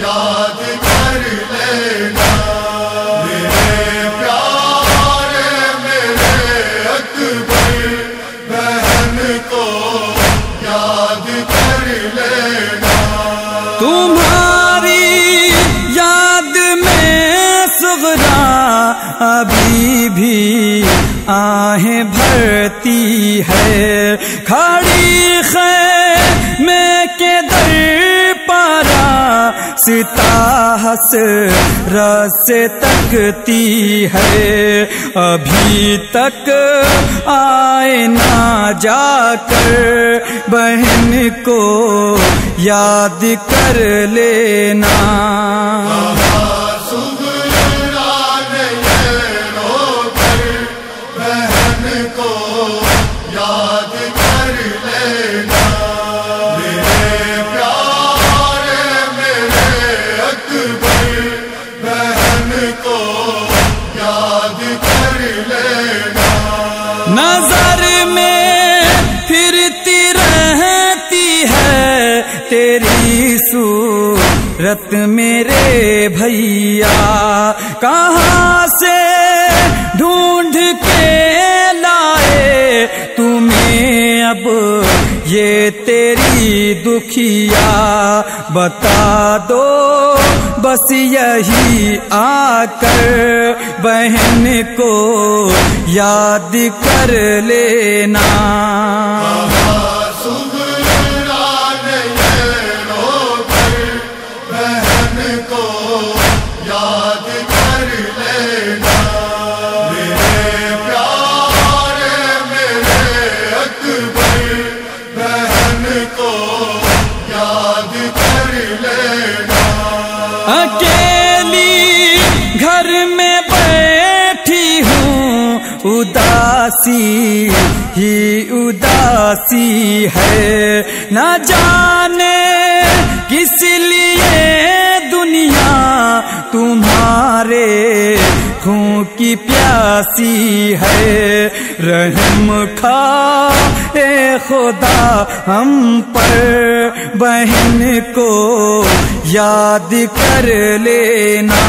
याद कर लेना। मेरे प्यारे मेरे अकबर। बहन याद कर तुम्हारी याद में सुगरा अभी भी आहें भरती है। खड़ी खैर में के सिता हस रस तकती है। अभी तक आए ना जाकर बहन को याद कर लेना। नज़र सूरत मेरे भैया, कहाँ से ढूंढ के लाए तुम्हें अब ये तेरी दुखिया? बता दो, बस यही आकर बहन को याद कर लेना। उदासी, ही उदासी है। न जाने किस लिए दुनिया तुम्हारे खून की प्यासी है। रहम खा ए खुदा, हम पर बहन को याद कर लेना।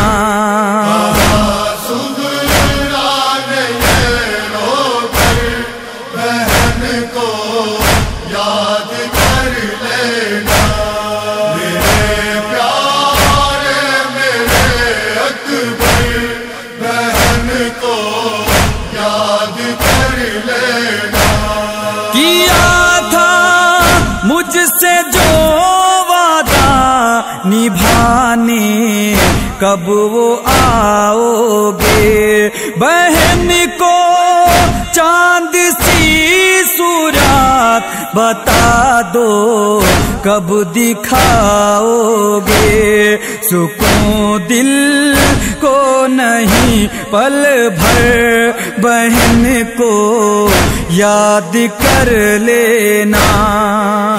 निभाने, कब वो आओगे? बहन को चाँद सी सूरत बता दो, कब दिखाओगे? सुकून दिल को नहीं पल भर, बहन को याद कर लेना।